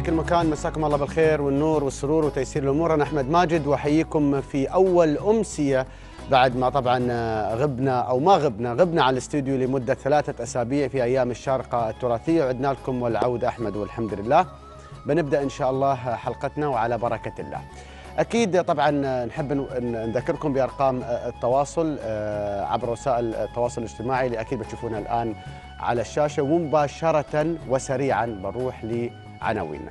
في كل مكان. مساكم الله بالخير والنور والسرور وتيسير الأمور. أنا أحمد ماجد وأحييكم في أول أمسية بعد ما طبعا غبنا أو ما غبنا غبنا على الاستوديو لمدة ثلاثة أسابيع في أيام الشارقة التراثية. وعدنا لكم والعود أحمد والحمد لله. بنبدأ إن شاء الله حلقتنا وعلى بركة الله. أكيد طبعا نحب نذكركم بأرقام التواصل عبر وسائل التواصل الاجتماعي اللي أكيد بتشوفونها الآن على الشاشة. ومباشرة وسريعا بنروح لعناويننا.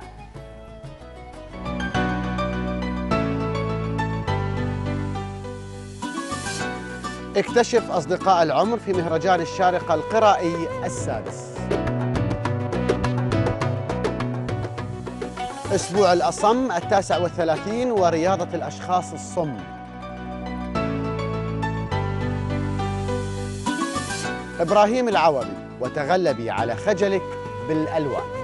اكتشف أصدقاء العمر في مهرجان الشارقة القرائي السادس. أسبوع الأصم التاسع والثلاثين ورياضة الأشخاص الصم إبراهيم العوبي وتغلبي على خجلك بالألوان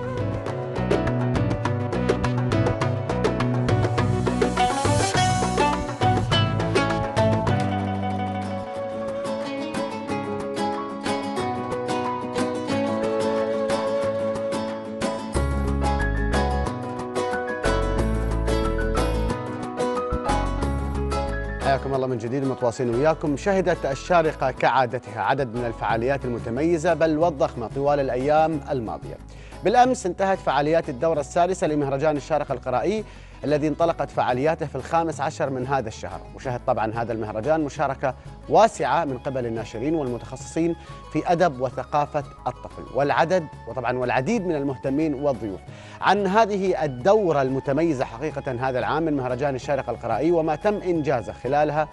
من جديد متواصلين وياكم. شهدت الشارقة كعادتها عدد من الفعاليات المتميزة بل والضخمة طوال الأيام الماضية. بالأمس انتهت فعاليات الدورة السادسة لمهرجان الشارقة القرائي. الذي انطلقت فعالياته في الخامس عشر من هذا الشهر. وشهد طبعا هذا المهرجان مشاركة واسعة من قبل الناشرين والمتخصصين في أدب وثقافة الطفل والعدد وطبعا والعديد من المهتمين والضيوف. عن هذه الدورة المتميزة حقيقة هذا العام من مهرجان الشارقة القرائي وما تم إنجازه خلالها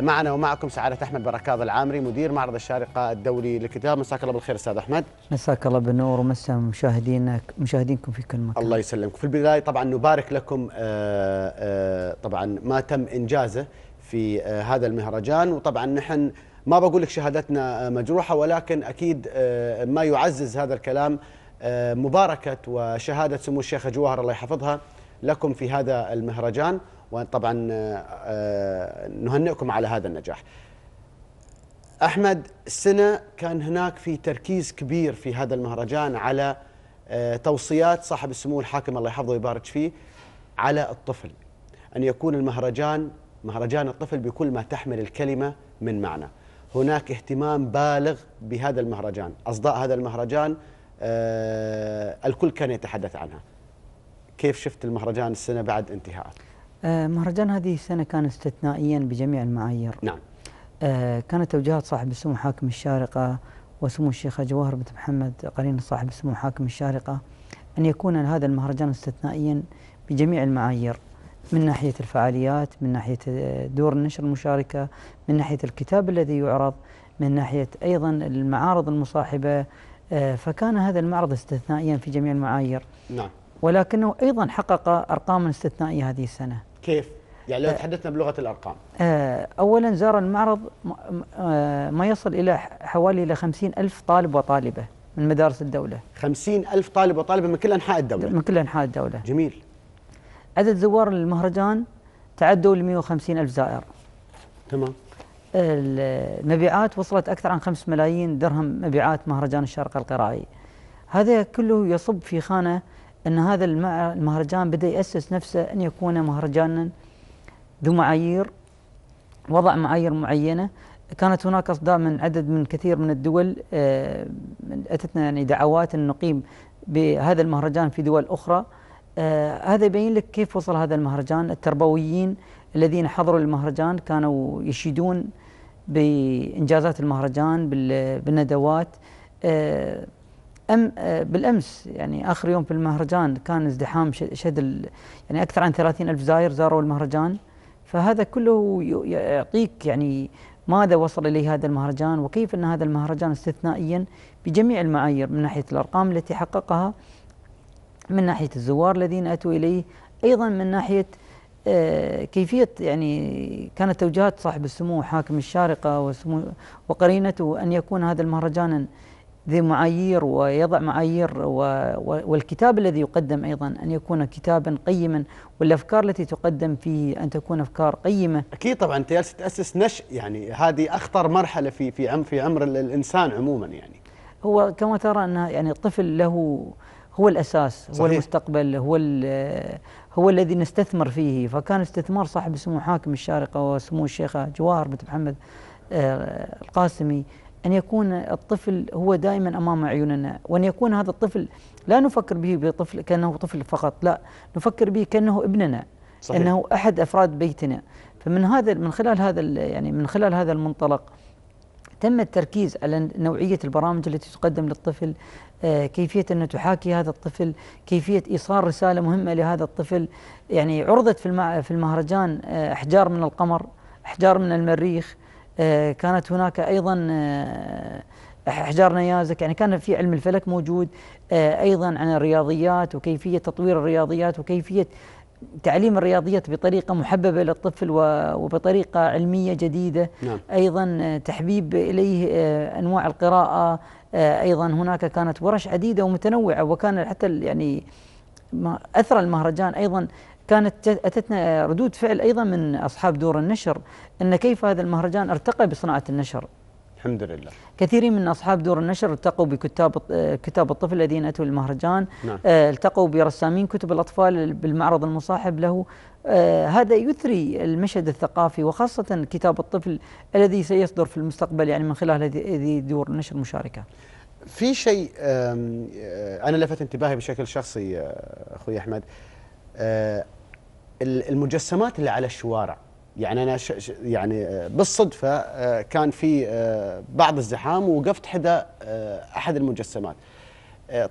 معنا ومعكم سعادة أحمد بركاض العامري مدير معرض الشارقة الدولي للكتاب. مساك الله بالخير أستاذ أحمد. مساك الله بالنور ومسا مشاهدينك مشاهدينكم في كل مكان. الله يسلمك في البداية طبعا نبارك لكم طبعا ما تم إنجازه في هذا المهرجان. وطبعا نحن ما بقول لك شهادتنا مجروحة ولكن أكيد ما يعزز هذا الكلام مباركة وشهادة سمو الشيخة جواهر الله يحفظها. لكم في هذا المهرجان وطبعا نهنئكم على هذا النجاح. أحمد السنة كان هناك في تركيز كبير في هذا المهرجان على توصيات صاحب السمو الحاكم الله يحفظه ويبارك فيه على الطفل. أن يكون المهرجان مهرجان الطفل بكل ما تحمل الكلمة من معنى. هناك اهتمام بالغ بهذا المهرجان. أصداء هذا المهرجان الكل كان يتحدث عنها. كيف شفت المهرجان السنة بعد انتهائه آه مهرجان هذه السنة كان استثنائيا بجميع المعايير. نعم. آه كانت توجيهات صاحب السمو حاكم الشارقة وسمو الشيخة جواهر بنت محمد قرين صاحب السمو حاكم الشارقة أن يكون هذا المهرجان استثنائيا بجميع المعايير من ناحية الفعاليات من ناحية دور النشر المشاركة من ناحية الكتاب الذي يعرض من ناحية أيضا المعارض المصاحبة. آه فكان هذا المعرض استثنائيا في جميع المعايير. نعم. ولكنه أيضا حقق أرقاما استثنائية هذه السنة. كيف؟ يعني لو تحدثنا بلغة الأرقام. أولا زار المعرض ما يصل إلى حوالي إلى خمسين ألف طالب وطالبة من مدارس الدولة. خمسين ألف طالب وطالبة من كل أنحاء الدولة. من كل أنحاء الدولة. جميل. عدد زوار المهرجان تعدوا ل 150 ألف زائر. تمام. المبيعات وصلت أكثر عن 5 ملايين درهم مبيعات مهرجان الشارقة القرائي. هذا كله يصب في خانة أن هذا المهرجان بدأ يأسس نفسه أن يكون مهرجانا ذو معايير وضع معايير معينة. كانت هناك أصداء من عدد من كثير من الدول أتتنا يعني دعوات أن نقيم بهذا المهرجان في دول أخرى. هذا يبين لك كيف وصل هذا المهرجان. التربويين الذين حضروا المهرجان كانوا يشيدون بإنجازات المهرجان بالندوات. أم بالأمس يعني آخر يوم في المهرجان كان ازدحام شد يعني أكثر عن ثلاثين ألف زائر زاروا المهرجان. فهذا كله يعطيك يعني ماذا وصل إليه هذا المهرجان وكيف أن هذا المهرجان استثنائيا بجميع المعايير من ناحية الأرقام التي حققها من ناحية الزوار الذين أتوا إليه أيضا من ناحية آه كيفية يعني كانت توجيهات صاحب السمو حاكم الشارقة وقرينته أن يكون هذا المهرجان ذي معايير ويضع معايير والكتاب الذي يقدم أيضا أن يكون كتابا قيما والأفكار التي تقدم فيه أن تكون أفكار قيمة. أكيد طبعا أنت تأسس نشء يعني هذه أخطر مرحلة في في عم في عمر الإنسان عموما يعني. هو كما ترى أن يعني الطفل له هو الأساس هو صحيح. المستقبل هو ال- هو الذي نستثمر فيه. فكان استثمار صاحب سمو حاكم الشارقة وسمو الشيخة جواهر بنت محمد آه، القاسمي أن يكون الطفل هو دائما أمام عيوننا وأن يكون هذا الطفل لا نفكر به بطفل كأنه طفل فقط لا نفكر به كأنه ابننا صحيح. إنه أحد أفراد بيتنا فمن هذا من خلال هذا يعني من خلال هذا المنطلق تم التركيز على نوعية البرامج التي تقدم للطفل آه، كيفية أن تحاكي هذا الطفل كيفية إيصال رسالة مهمة لهذا الطفل يعني عرضت في المهرجان آه، أحجار من القمر أحجار من المريخ كانت هناك أيضا آه، أحجار نيازك يعني كان في علم الفلك موجود آه، أيضا عن الرياضيات وكيفية تطوير الرياضيات وكيفية تعليم الرياضيات بطريقة محببة للطفل و- وبطريقة علمية جديدة نعم. أيضا آه، تحبيب إليه آه، أنواع القراءة آه، أيضا هناك كانت ورش عديدة ومتنوعة وكان حتى يعني ما أثر المهرجان أيضا كانت أتتنا ردود فعل أيضا من أصحاب دور النشر أن كيف هذا المهرجان ارتقى بصناعة النشر؟ الحمد لله. كثيرين من أصحاب دور النشر التقوا بكتاب كتاب الطفل الذين أتوا المهرجان نعم. آه، التقوا برسامين كتب الأطفال بالمعرض المصاحب له. آه، هذا يثري المشهد الثقافي وخاصة كتاب الطفل الذي سيصدر في المستقبل يعني من خلال هذه دور النشر المشاركه في شيء آه، أنا لفت انتباهي بشكل شخصي آه، ال- المجسمات اللي على الشوارع. يعني أنا ش يعني آه، بالصدفة آه، كان في آه، بعض الزحام ووقفت حدا أحد المجسمات.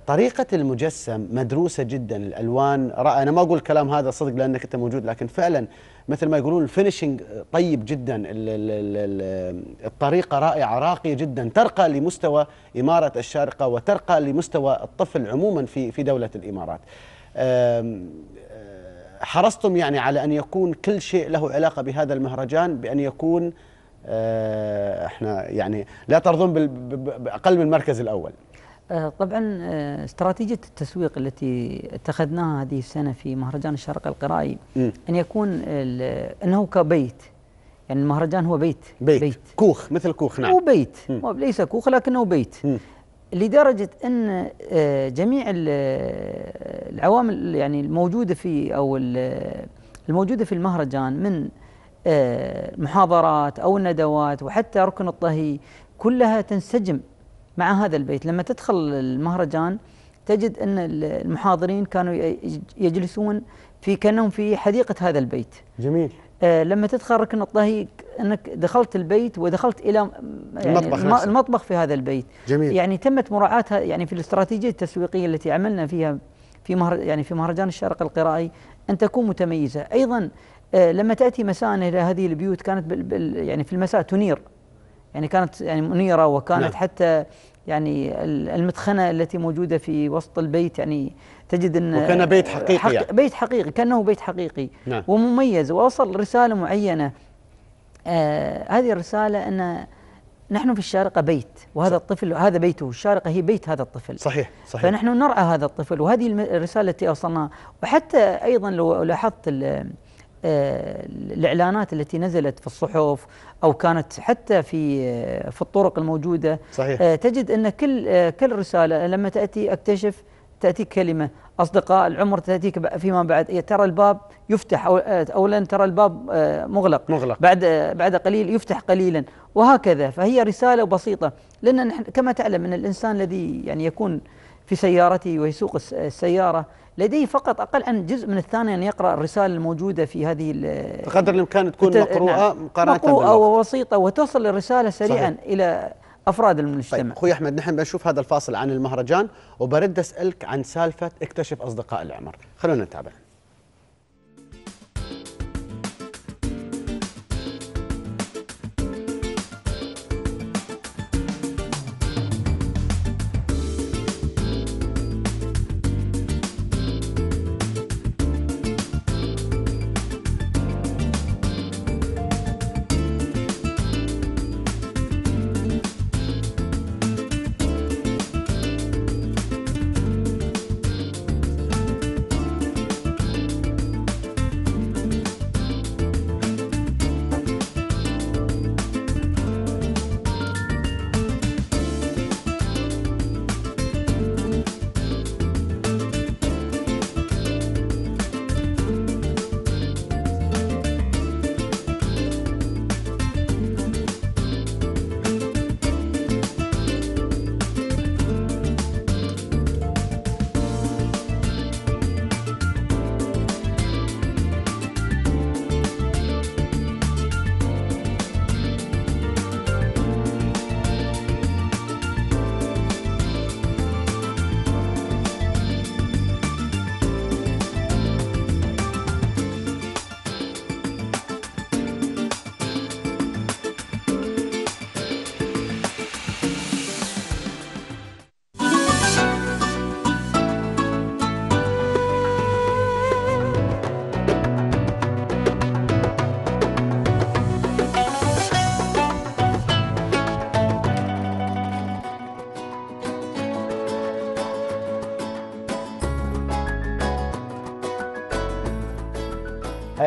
طريقة المجسم مدروسة جدا الألوان رأى أنا ما أقول الكلام هذا صدق لأنك أنت موجود لكن فعلا مثل ما يقولون الفينشنج طيب جدا ال ال ال ال الطريقة رائعة راقية جدا ترقى لمستوى إمارة الشارقة وترقى لمستوى الطفل عموما في في دولة الإمارات. حرصتم يعني على أن يكون كل شيء له علاقة بهذا المهرجان بأن يكون آه، إحنا يعني لا ترضون بأقل من المركز الأول آه، طبعا آه، استراتيجية التسويق التي اتخذناها هذه السنة في مهرجان الشرق القرائي. أن يكون أنه كبيت يعني المهرجان هو بيت بيت, بيت. كوخ مثل كوخ هو نعم بيت. هو ليس كوخ لكنه بيت. لدرجة أن آه، جميع آه، العوامل يعني الموجودة في أو ال- الموجودة في المهرجان من آه، محاضرات أو الندوات وحتى ركن الطهي كلها تنسجم مع هذا البيت. لما تدخل المهرجان تجد أن ال- المحاضرين كانوا يجلسون في كأنهم في حديقة هذا البيت. جميل. آه، لما تدخل ركن الطهي انك دخلت البيت ودخلت إلى يعني المطبخ الم- نفسه. المطبخ في هذا البيت جميل. يعني تمت مراعاتها يعني في الاستراتيجية التسويقية التي عملنا فيها في مهر يعني في مهرجان الشرق القرائي أن تكون متميزة أيضا آه، لما تأتي مساء إلى هذه البيوت كانت بال بال يعني في المساء تنير يعني كانت يعني منيرة وكانت نعم. حتى يعني ال- المدخنة التي موجودة في وسط البيت يعني تجد أن وكان بيت حقيقي يعني. بيت حقيقي كأنه بيت حقيقي نعم. ومميز ووصل رسالة معينة آه هذه الرسالة أن نحن في الشارقة بيت وهذا الطفل هذا بيته الشارقة هي بيت هذا الطفل. صحيح صحيح. فنحن نرعى هذا الطفل وهذه الرسالة التي أوصلناها. وحتى أيضا لو لاحظت آه، الإعلانات التي نزلت في الصحف أو كانت حتى في آه، في الطرق الموجودة صحيح. آه، تجد أن كل كل رسالة لما تأتي أكتشف تأتيك كلمة أصدقاء العمر تأتيك ب- فيما بعد ترى الباب يفتح أو- اولا ترى الباب آه، مغلق مغلق. بعد آه، بعد قليل يفتح قليلا وهكذا فهي رسالة بسيطة لأن نحن كما تعلم أن الإنسان الذي يعني يكون في سيارته ويسوق الس- السيارة لديه فقط أقل عن جزء من الثانية أن يقرأ الرسالة الموجودة في هذه ال- بقدر الإمكان تكون مقروءة نعم. مقارنة مقروءة بالوقت. وبسيطه وتوصل الرساله سريعا صحيح. إلى أفراد طيب المجتمع أخوي أحمد نحن بنشوف هذا الفاصل عن المهرجان وبرد أسألك عن سالفة اكتشف أصدقاء العمر. خلونا نتابع.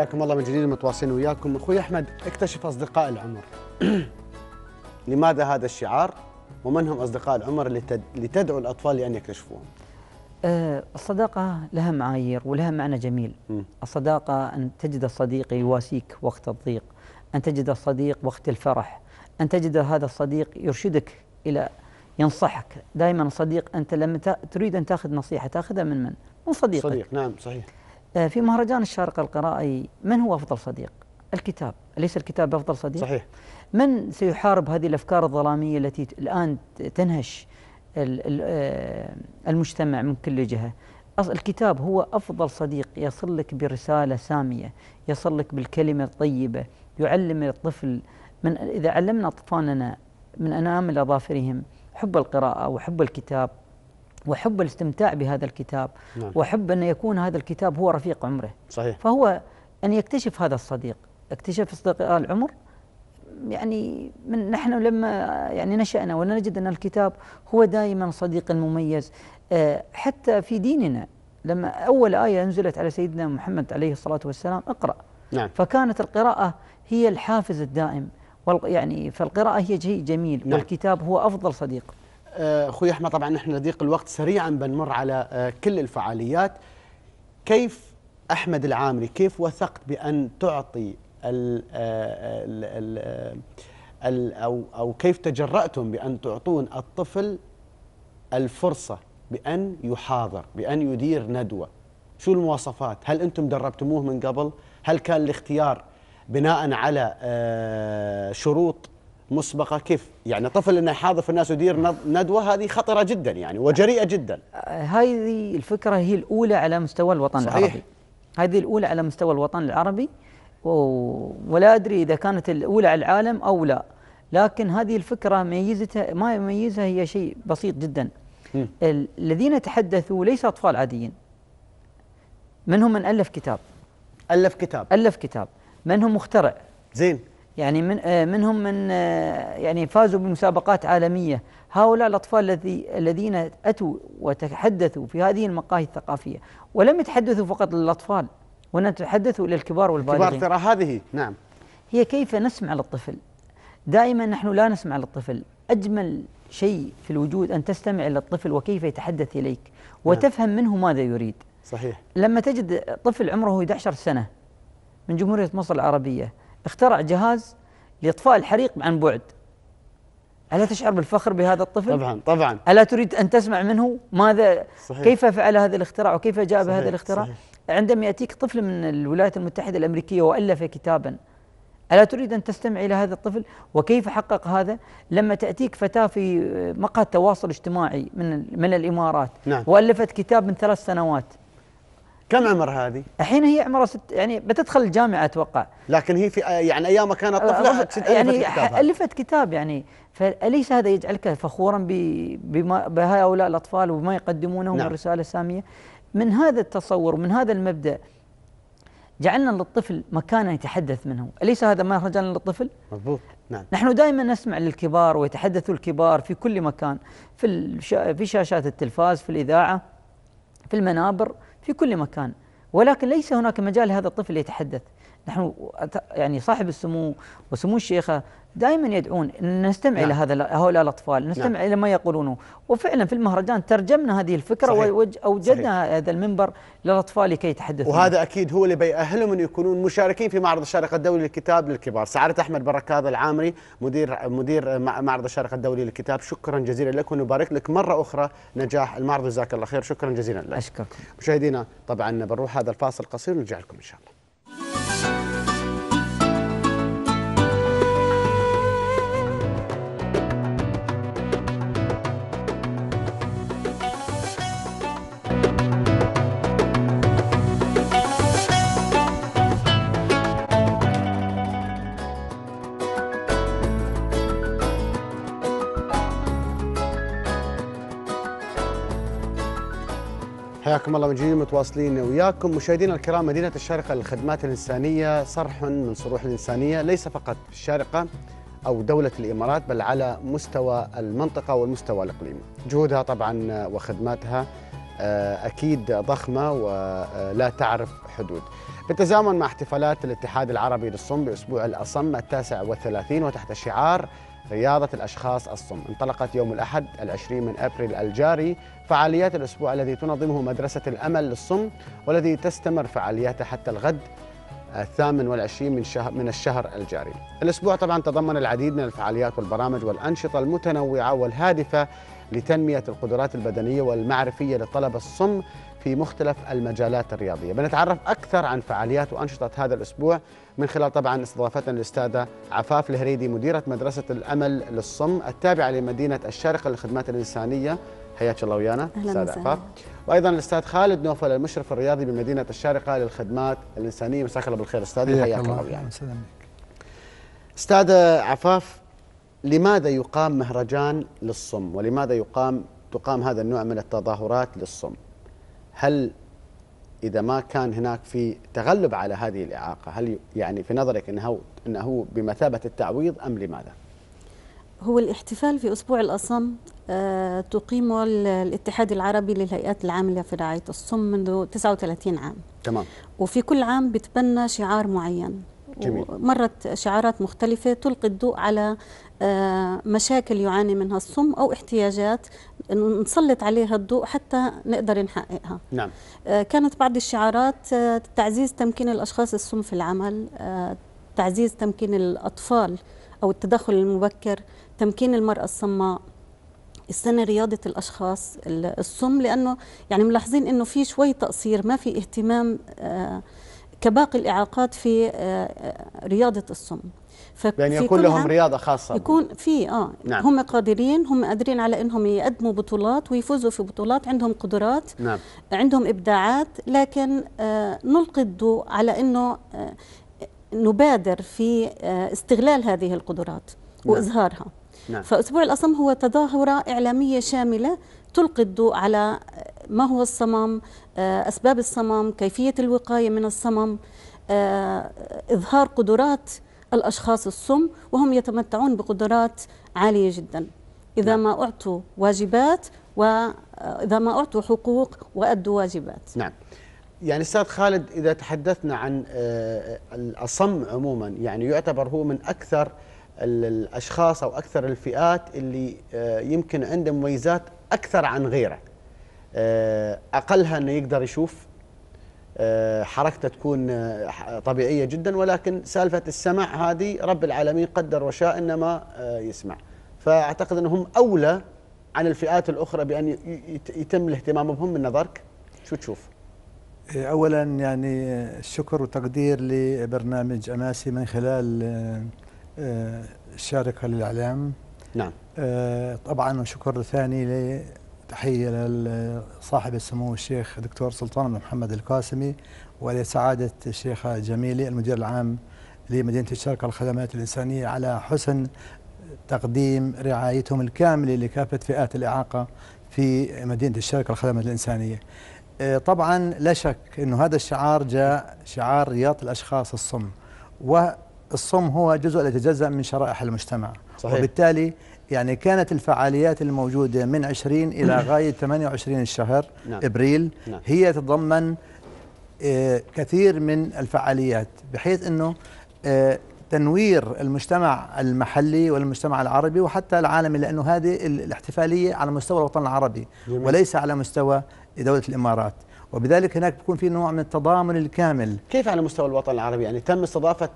حياكم الله من جديد متواصلين وياكم. أخوي أحمد اكتشف أصدقاء العمر. لماذا هذا الشعار؟ ومن هم أصدقاء العمر اللي تد- لتدعو الأطفال لأن يكتشفوهم آه، الصداقة لها معايير ولها معنى جميل. الصداقة أن تجد الصديق يواسيك وقت الضيق أن تجد الصديق وقت الفرح أن تجد هذا الصديق يرشدك إلى ينصحك. دائما الصديق أنت لما تريد أن تأخذ نصيحة تأخذها من من؟ من صديقك. صديق نعم صحيح. في مهرجان الشارقة القرائي من هو أفضل صديق؟ الكتاب أليس الكتاب أفضل صديق؟ صحيح من سيحارب هذه الأفكار الظلامية التي ت- تنهش آه، المجتمع من كل جهة؟ أص- الكتاب هو أفضل صديق يصل لك برسالة سامية، يصل لك بالكلمة الطيبة، يعلم الطفل من إذا علمنا أطفالنا من انامل اظافرهم حب القراءة وحب الكتاب وحب الاستمتاع بهذا الكتاب نعم. وحب أن يكون هذا الكتاب هو رفيق عمره. صحيح. فهو أن يكتشف هذا الصديق اكتشف أصدقاء العمر يعني من نحن لما يعني نشأنا ونجد أن الكتاب هو دائما صديق المميز آه، حتى في ديننا. لما أول آية نزلت على سيدنا محمد عليه الصلاة والسلام اقرأ. نعم. فكانت القراءة هي الحافز الدائم يعني فالقراءة هي شيء جميل نعم. والكتاب هو أفضل صديق. أخوي أحمد طبعا نحن لضيق الوقت سريعا بنمر على آه، كل الفعاليات. كيف أحمد العامري كيف وثقت بأن تعطي ال ال ال ال أو أو كيف تجرأتم بأن تعطون الطفل الفرصة بأن يحاضر بأن يدير ندوة؟ شو المواصفات؟ هل أنتم دربتموه من قبل؟ هل كان الاختيار بناء على آه، شروط مسبقة كيف؟ يعني طفل إنه يحاضر في الناس ويدير ند- ندوة هذه خطرة جدا يعني وجريئة جدا. آه، هذه الفكرة هي الأولى على مستوى الوطن صحيح. العربي. هذه الأولى على مستوى الوطن العربي ولا أدري إذا كانت الأولى على العالم أو لا. لكن هذه الفكرة ميزتها ما يميزها هي شيء بسيط جدا. الذين تحدثوا ليس أطفال عاديين. منهم من ألف كتاب. ألف كتاب. ألف كتاب. منهم مخترع. زين. يعني من آه، منهم من آه، يعني فازوا بمسابقات عالمية. هؤلاء الأطفال الذي الذين أتوا وتحدثوا في هذه المقاهي الثقافية ولم يتحدثوا فقط للأطفال وانما تحدثوا للكبار كبار والبالغين. ترى هذه نعم. هي كيف نسمع للطفل؟ دائما نحن لا نسمع للطفل. أجمل شيء في الوجود أن تستمع للطفل وكيف يتحدث إليك وتفهم منه ماذا يريد. صحيح. لما تجد طفل عمره 11 سنة من جمهورية مصر العربية اخترع جهاز لإطفاء الحريق عن بعد ألا تشعر بالفخر بهذا الطفل؟ طبعا طبعا ألا تريد أن تسمع منه ماذا صحيح. كيف فعل هذا الاختراع وكيف جاء صحيح، بهذا الاختراع؟ صحيح. عندما يأتيك طفل من الولايات المتحدة الأمريكية وألف كتابا ألا تريد أن تستمع إلى هذا الطفل وكيف حقق هذا لما تأتيك فتاة في مقهى تواصل اجتماعي من من الإمارات نعم. وألفت كتاب من ثلاث سنوات كم عمر هذه؟ الحين هي عمرها ست يعني بتدخل الجامعة أتوقع. لكن هي في يعني أيام ما كانت طفله ألفت يعني الكتاب هذا. ألفت كتاب يعني. فأليس هذا يجعلك فخورا بما بهؤلاء الأطفال وبما يقدمونه نعم. من رساله ساميه من هذا التصور ومن هذا المبدأ جعلنا للطفل مكانا يتحدث منه. أليس هذا مهرجان للطفل؟ مضبوط. نعم. نحن دائما نسمع للكبار ويتحدث الكبار في كل مكان في في شاشات التلفاز في الإذاعة في المنابر. في كل مكان. ولكن ليس هناك مجال لهذا الطفل يتحدث. نحن يعني صاحب السمو وسمو الشيخة دائما يدعون إن نستمع نعم. إلى هذا هؤلاء الأطفال نستمع إلى ما يقولونه وفعلا في المهرجان ترجمنا هذه الفكرة. واوجدنا هذا المنبر للأطفال لكي يتحدثوا وهذا أكيد هو اللي بيأهلهم أن يكونون مشاركين في معرض الشارقة الدولي للكتاب للكبار. سعادة أحمد بركات العامري مدير مدير مع- معرض الشارقة الدولي للكتاب. شكرا جزيلا لك ونبارك لك مرة أخرى نجاح المعرض. جزاك الله خير. شكرا جزيلا لك. أشكركم. مشاهدينا طبعا بنروح هذا الفاصل القصير ونرجع لكم إن شاء الله. Yes. حياكم الله من جديد متواصلين وياكم. مشاهدينا الكرام مدينة الشارقة للخدمات الإنسانية. صرح من صروح الإنسانية. ليس فقط في الشارقة أو دولة الإمارات بل على مستوى المنطقة والمستوى الإقليمي. جهودها طبعا وخدماتها أكيد ضخمة ولا تعرف حدود. بالتزامن مع احتفالات الاتحاد العربي للصم بأسبوع الأصم التاسع والثلاثين وتحت شعار رياضة الأشخاص الصم. انطلقت يوم الأحد العشرين من أبريل الجاري فعاليات الأسبوع الذي تنظمه مدرسة الأمل للصم والذي تستمر فعالياته حتى الغد الثامن والعشرين من, شهر من الشهر الجاري. الأسبوع طبعا تضمن العديد من الفعاليات والبرامج والأنشطة المتنوعة والهادفة لتنمية القدرات البدنية والمعرفية للطلبة الصم في مختلف المجالات الرياضية. بنتعرف أكثر عن فعاليات وأنشطة هذا الأسبوع من خلال طبعا استضافتنا الأستاذة عفاف الهريدي مديرة مدرسة الأمل للصم التابعة لمدينة الشارقة للخدمات الإنسانية. حياك الله ويانا أستاذ عفاف. وأيضا الأستاذ خالد نوفل المشرف الرياضي بمدينة الشارقه للخدمات الإنسانية. مساك الله بالخير أستاذ حياك الله. ويانا. أستاذ عفاف لماذا يقام مهرجان للصم؟ ولماذا يقام تقام هذا النوع من التظاهرات للصم؟ هل إذا ما كان هناك في تغلب على هذه الإعاقة هل يعني في نظرك أنه, أنه بمثابة التعويض أم لماذا؟ هو الاحتفال في أسبوع الأصم أه تقيمه الاتحاد العربي للهيئات العاملة في رعاية الصم منذ 39 عام. تمام. وفي كل عام بتبنى شعار معين. جميل. مرت شعارات مختلفة تلقي الضوء على آه، مشاكل يعاني منها الصم أو احتياجات نسلط عليها الضوء حتى نقدر نحققها نعم. آه، كانت بعض الشعارات آه، تعزيز تمكين الأشخاص الصم في العمل تعزيز تمكين الأطفال أو التدخل المبكر تمكين المرأة الصماء السنة رياضة الأشخاص الصم لأنه يعني ملاحظين إنه في شوي تقصير ما في اهتمام كباقي الإعاقات في رياضة الصم يعني يكون لهم رياضة خاصة يكون في آه نعم. هم قادرين هم قادرين على إنهم يقدموا بطولات ويفوزوا في بطولات عندهم قدرات نعم. عندهم إبداعات لكن آه نلقي الضوء على إنه آه نبادر في آه استغلال هذه القدرات نعم. وإظهارها نعم. فأسبوع الأصم هو تظاهرة إعلامية شاملة تلقي الضوء على ما هو الصمم آه، أسباب الصمم كيفية الوقاية من الصمم آه، إظهار قدرات الأشخاص الصم وهم يتمتعون بقدرات عالية جدا. إذا نعم. ما أعطوا واجبات وإذا ما أعطوا حقوق وأدوا واجبات. نعم. يعني أستاذ خالد إذا تحدثنا عن آه، الأصم عموما يعني يعتبر هو من أكثر الأشخاص أو أكثر الفئات اللي آه، يمكن عنده مميزات أكثر عن غيره. آه، أقلها إنه يقدر يشوف آه، حركته تكون آه، طبيعية جدا ولكن سالفة السمع هذه رب العالمين قدر وشاء انما آه، يسمع. فأعتقد إنهم أولى عن الفئات الأخرى بأن يتم الاهتمام بهم من نظرك. شو تشوف؟ اولا يعني الشكر وتقدير لبرنامج أماسي من خلال الشارقه للإعلام. نعم. طبعا وشكر ثاني تحية لصاحب السمو الشيخ دكتور سلطان بن محمد القاسمي ولسعادة الشيخة جميلي المدير العام لمدينة الشرق الخدمات الإنسانية على حسن تقديم رعايتهم الكاملة لكافة فئات الإعاقة في مدينة الشرق الخدمات الإنسانية آه، طبعا لا شك أنه هذا الشعار جاء شعار رياض الأشخاص الصم والصم هو جزء لا يتجزأ من شرائح المجتمع صحيح. وبالتالي يعني كانت الفعاليات الموجودة من 20 إلى غاية 28 الشهر نعم. إبريل نعم. هي تتضمن آه، كثير من الفعاليات بحيث أنه آه، تنوير المجتمع المحلي والمجتمع العربي وحتى العالمي لأنه هذه الاحتفالية على مستوى الوطن العربي جميل. وليس على مستوى دولة الإمارات وبذلك هناك بيكون في نوع من التضامن الكامل كيف على مستوى الوطن العربي يعني تم استضافة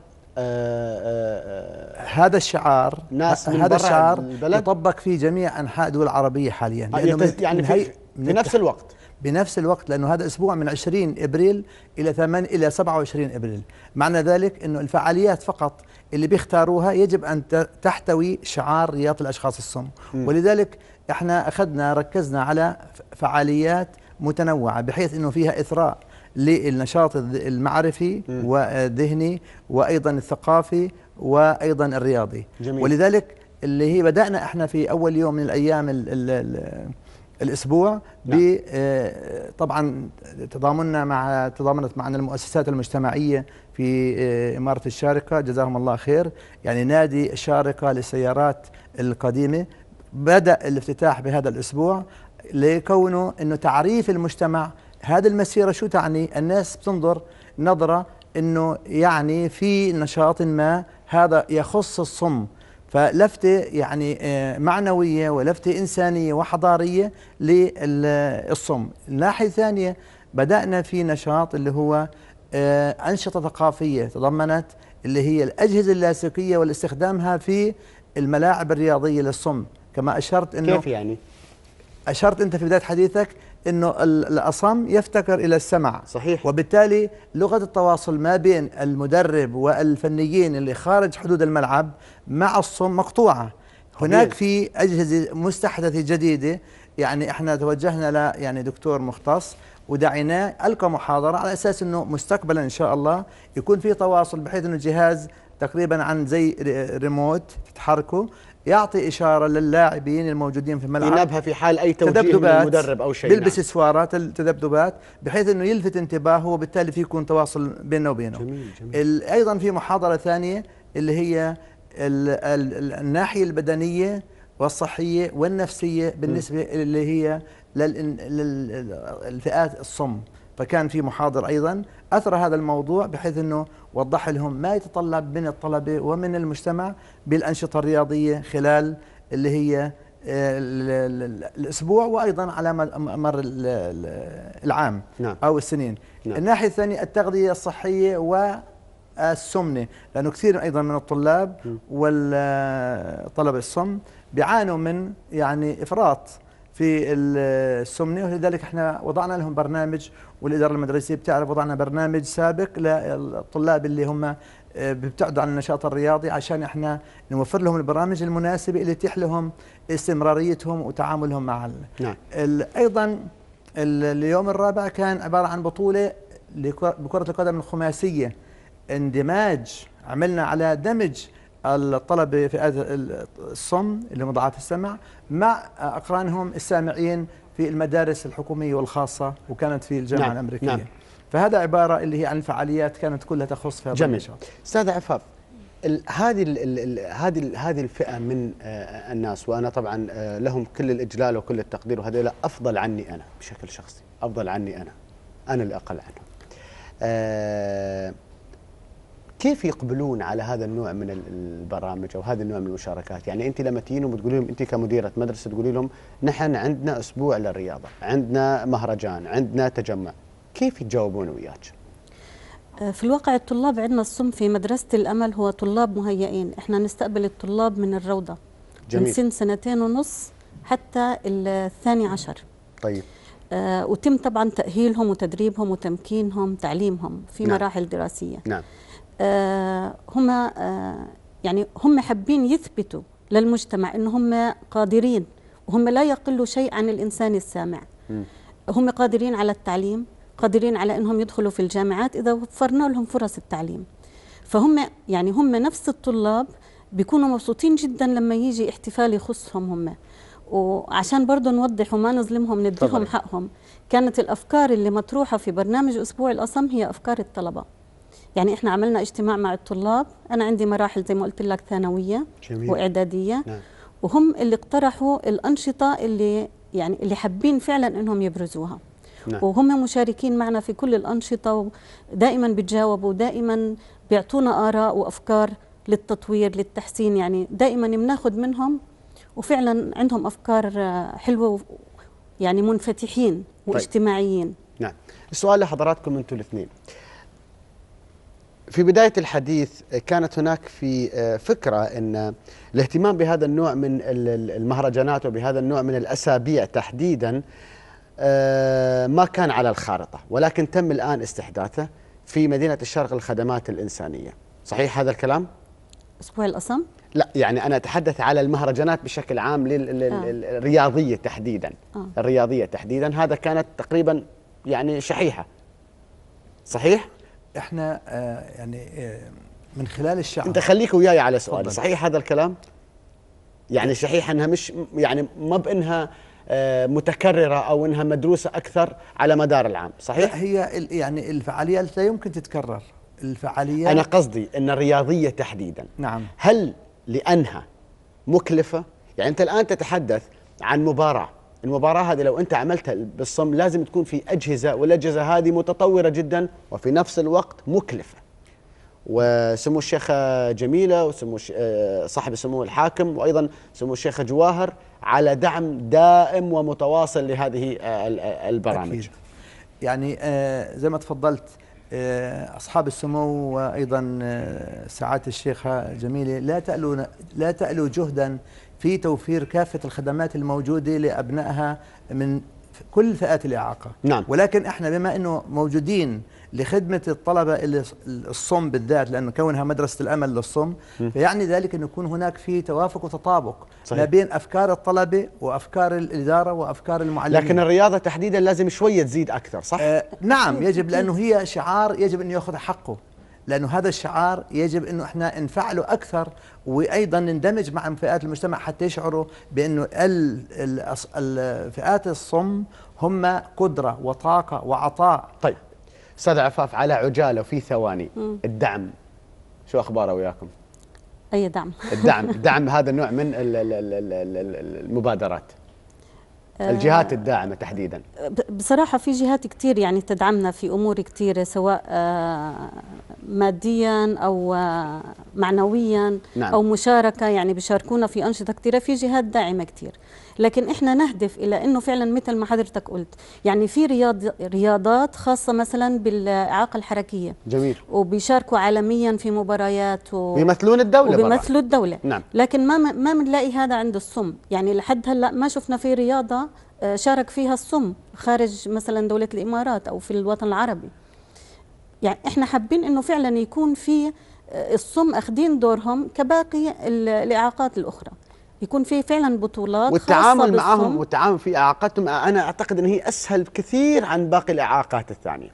هذا الشعار ناس من هذا الشعار يطبق في جميع أنحاء الدول العربية حاليا لأنه يعني في, في نفس الوقت. بنفس الوقت لأنه هذا أسبوع من 20 إبريل إلى 8 إلى 27 إبريل. معنى ذلك إنه الفعاليات فقط اللي بيختاروها يجب أن تحتوي شعار رياض الأشخاص الصم. م. ولذلك إحنا أخذنا ركزنا على فعاليات متنوعة بحيث إنه فيها إثراء للنشاط المعرفي والذهني وأيضا الثقافي وأيضا الرياضي. جميل. ولذلك اللي هي بدأنا إحنا في أول يوم من الأيام ال ال ال الأسبوع نعم. آه، طبعا تضامننا مع تضامنت معنا المؤسسات المجتمعية في آه، إمارة الشارقة. جزاهم الله خير. يعني نادي الشارقة للسيارات القديمة. بدأ الافتتاح بهذا الأسبوع لكونه إنه تعريف المجتمع هذه المسيرة شو تعني؟ الناس بتنظر نظرة إنه يعني في نشاط ما هذا يخص الصم فلفتة يعني آه، معنوية ولفتة إنسانية وحضارية للصم الناحية الثانية بدأنا في نشاط اللي هو آه، أنشطة ثقافية تضمنت اللي هي الأجهزة اللاسلكية والاستخدامها في الملاعب الرياضية للصم كما أشرت أنه كيف يعني؟ أشرت أنت في بداية حديثك إنه الأصم يفتكر إلى السمع. صحيح. وبالتالي لغة التواصل ما بين المدرب والفنيين اللي خارج حدود الملعب مع الصم مقطوعة. هناك في أجهزة مستحدثة جديدة يعني إحنا توجهنا ل يعني دكتور مختص ودعيناه ألقى محاضرة على أساس إنه مستقبلا إن شاء الله يكون في تواصل بحيث إنه الجهاز تقريبا عن زي ريموت تتحركه. يعطي إشارة للاعبين الموجودين في الملعب ينبه في حال أي توجيه من المدرب أو شيء بيلبس نعم. سوارات التذبذبات بحيث إنه يلفت انتباهه وبالتالي في يكون تواصل بيننا وبينه جميل جميل. أيضا في محاضرة ثانية اللي هي ال ال الناحية البدنية والصحية والنفسية بالنسبة م. اللي هي للفئات الصم فكان في محاضر أيضا أثر هذا الموضوع بحيث إنه وضح لهم ما يتطلب من الطلبه ومن المجتمع بالأنشطة الرياضية خلال اللي هي آه، الأسبوع وأيضا على مر العام نعم. أو السنين نعم. الناحية الثانية التغذية الصحية والسمنة لأنه كثير أيضا من الطلاب والطلبه الصم بيعانوا من يعني إفراط في السمنة ولذلك إحنا وضعنا لهم برنامج والإدارة المدرسية بتعرف وضعنا برنامج سابق للطلاب اللي هم آه، بيبتعدوا عن النشاط الرياضي عشان إحنا نوفر لهم البرامج المناسبة اللي تتيح لهم استمراريتهم وتعاملهم مع نعم. أيضا اليوم الرابع كان عبارة عن بطولة بكرة القدم الخماسية اندماج عملنا على دمج الطلبه في الصم اللي هم ضعاف السمع مع أقرانهم السامعين في المدارس الحكومية والخاصة وكانت في الجامعة نعم الأمريكية. نعم. فهذا عبارة اللي هي عن الفعاليات كانت كلها تخص في هذا جميل أستاذ عفاف هذه هذه هذه الفئة من آه، الناس وأنا طبعا آه، لهم كل الإجلال وكل التقدير وهذول أفضل عني أنا بشكل شخصي أفضل عني أنا أنا الأقل عنهم. آه، كيف يقبلون على هذا النوع من البرامج أو هذا النوع من المشاركات؟ يعني أنت لما تجينهم وتقولي لهم أنت كمديرة مدرسة تقولي لهم نحن عندنا أسبوع للرياضة، عندنا مهرجان، عندنا تجمع، كيف يتجاوبون وياك؟ آه، في الواقع الطلاب عندنا الصم في مدرسة الأمل هو طلاب مهيئين إحنا نستقبل الطلاب من الروضة جميل. من سن سنتين ونص حتى الثاني عشر طيب آه وتم طبعا تأهيلهم وتدريبهم وتمكينهم تعليمهم في نعم. مراحل دراسية نعم هم آه، يعني هم حابين يثبتوا للمجتمع ان هم قادرين وهم لا يقلوا شيء عن الإنسان السامع. هم قادرين على التعليم قادرين على إنهم يدخلوا في الجامعات إذا وفرنا لهم فرص التعليم. فهم يعني هم نفس الطلاب بيكونوا مبسوطين جدا لما يجي احتفال يخصهم هم. وعشان برضه نوضح وما نظلمهم نديهم حقهم. كانت الأفكار اللي مطروحة في برنامج أسبوع الأصم هي أفكار الطلبة. يعني إحنا عملنا اجتماع مع الطلاب أنا عندي مراحل زي ما قلت لك ثانوية جميل. وإعدادية نعم. وهم اللي اقترحوا الأنشطة اللي يعني اللي حابين فعلا إنهم يبرزوها نعم. وهم مشاركين معنا في كل الأنشطة ودائما بيتجاوبوا دائما بيعطونا آراء وأفكار للتطوير للتحسين يعني دائما بناخذ منهم وفعلا عندهم أفكار حلوة يعني منفتحين طيب. واجتماعيين طيب. نعم السؤال لحضراتكم أنتم الاثنين في بداية الحديث كانت هناك في آه، فكرة أن الاهتمام بهذا النوع من المهرجانات وبهذا النوع من الأسابيع تحديدا آه، ما كان على الخارطة ولكن تم الآن استحداثه في مدينة الشرق الخدمات الإنسانية صحيح هذا الكلام؟ أسبوع الأصم؟ لا يعني أنا أتحدث على المهرجانات بشكل عام للرياضية تحديدا آه. الرياضية تحديدا هذا كانت تقريبا يعني شحيحة صحيح؟ إحنا آه يعني آه من خلال الشعب انت خليك وياي على سؤال صحيح هذا الكلام؟ يعني صحيح انها مش يعني ما بإنها آه متكررة أو إنها مدروسة أكثر على مدار العام صحيح؟ هي يعني الفعاليات لا يمكن تتكرر. الفعاليات أنا قصدي إن الرياضية تحديدا. نعم. هل لأنها مكلفة؟ يعني أنت الآن تتحدث عن مباراة. المباراة هذه لو أنت عملتها بالصم لازم تكون في أجهزة والأجهزة هذه متطورة جدا وفي نفس الوقت مكلفة وسمو الشيخة جميلة وسمو آه، صاحب السمو الحاكم وأيضا سمو الشيخة جواهر على دعم دائم ومتواصل لهذه آه، آه، البرامج أكيد. يعني زي ما تفضلت أصحاب السمو وأيضا سعادة الشيخة جميلة لا تألو لا تألو جهدا في توفير كافة الخدمات الموجودة لأبنائها من كل فئات الإعاقة نعم. ولكن إحنا بما إنه موجودين لخدمة الطلبة اللي الصم بالذات لأنه كونها مدرسة الأمل للصم فيعني ذلك أن يكون هناك في توافق وتطابق صحيح. ما بين أفكار الطلبة وأفكار الإدارة وأفكار المعلمين لكن الرياضة تحديدا لازم شوية تزيد أكثر صح؟ آه نعم يجب لأنه هي شعار يجب انه يأخذ حقه لأنه هذا الشعار يجب إنه إحنا نفعله أكثر وأيضا نندمج مع فئات المجتمع حتى يشعروا بأنه ال- ال- الأص- الفئات الصم هم قدرة وطاقة وعطاء. طيب أستاذ عفاف على عجالة وفي ثواني. الدعم شو أخباره وياكم؟ أي دعم. الدعم. دعم هذا النوع من ال- ال- ال- ال- ال- ال- المبادرات. الجهات الداعمة تحديدا. بصراحة في جهات كتير يعني تدعمنا في أمور كتيرة سواء آه، ماديا أو آه، معنويا نعم. أو مشاركة يعني بيشاركونا في أنشطة كتيرة. في جهات داعمة كتير. لكن إحنا نهدف إلى أنه فعلا مثل ما حضرتك قلت. يعني في رياض رياضات خاصة مثلا بالإعاقة الحركية. جميل. وبيشاركوا عالميا في مباريات و... بيمثلون الدولة برا. وبيمثلوا الدولة. نعم. لكن ما ما بنلاقي هذا عند الصم. يعني لحد هلأ ما شفنا في رياضة آه، شارك فيها الصم خارج مثلا دولة الإمارات أو في الوطن العربي. يعني إحنا حابين إنه فعلا يكون في آه، الصم اخذين دورهم كباقي ال- الإعاقات الأخرى. يكون في فعلا بطولات والتعامل معهم. والتعامل في إعاقتهم أنا أعتقد إن هي أسهل كثير عن باقي الإعاقات الثانية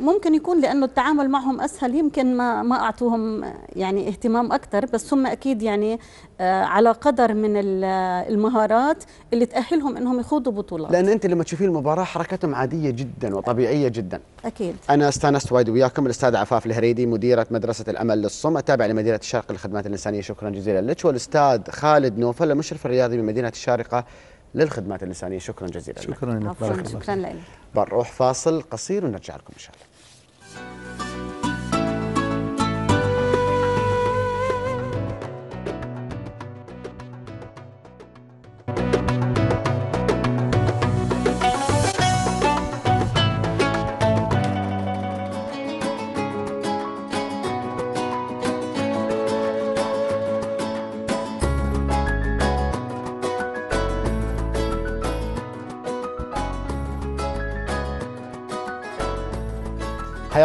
ممكن يكون لأنه التعامل معهم أسهل يمكن ما ما أعطوهم يعني اهتمام أكثر بس هم أكيد يعني آه، على قدر من ال- المهارات اللي تأهلهم إنهم يخوضوا بطولات. لأن أنت لما تشوفين المباراة حركتهم عادية جدا وطبيعية جدا. أكيد. أنا أستانست وايد وياكم الأستاذ عفاف الهريدي مديرة مدرسة الأمل للصم التابعه لمدينه الشارقه للخدمات الإنسانية. شكرا جزيلا لك. والأستاذ خالد نوفل المشرف الرياضي من مدينه الشارقة للخدمات الإنسانية. شكرا جزيلا لك. شكرا لك. شكرا لك. بنروح فاصل قصير ونرجع لكم إن شاء الله.